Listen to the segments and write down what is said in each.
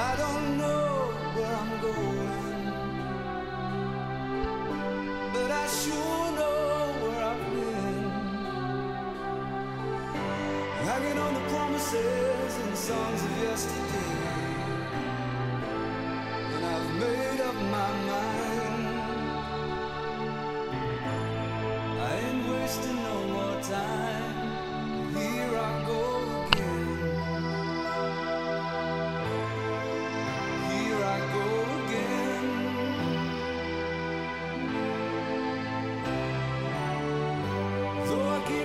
I don't know where I'm going, but I sure know where I've been. Hanging on the promises and the songs of yesterday, and I've made up my mind. I ain't wasting no more time.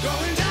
Going down.